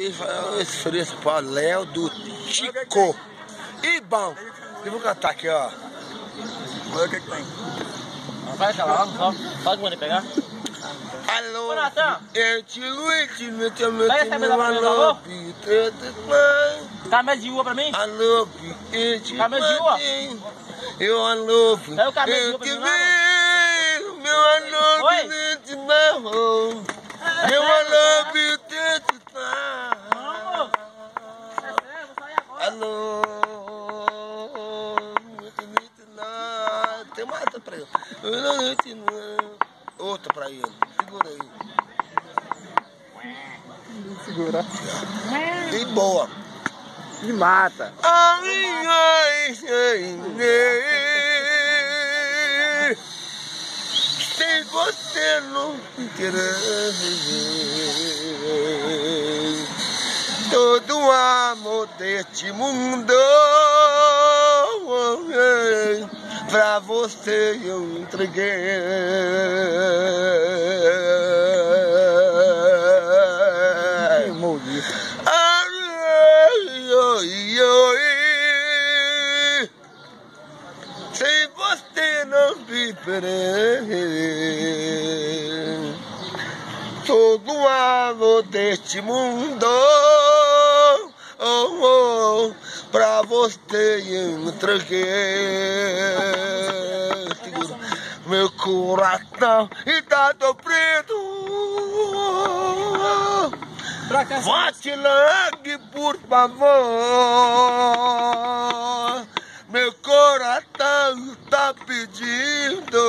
aqui esse fresco para Léo do Tico. E bom, eu vou cantar aqui, ó. Olha o que que tem. Vai calar, só. Só vou pegar. Alô, eu te luto, me chamo, Pega te essa mesa pra mim, por alô. Camisa Camisa de uva pra mim? Alô, eu te Camisa de uva. Eu alô, de eu te pra mim, vi, meu alô, Oi. eu te marrom. Meu alô, eu te Vamos! É sério, Alô, muito bonito, não. Tem mais outra pra ele. Não muito, não. Outra pra ele. Segura aí. Segura. E boa. E mata. Ai, ai, ai. Sem você não querer todo o amor deste mundo pra você eu entreguei. Sem você não viverei. Todo o amor deste mundo, oh, oh, pra você eu entreguei. Meu coração está preto. Pra cá. Vote logo, por favor. Meu coração está pedindo.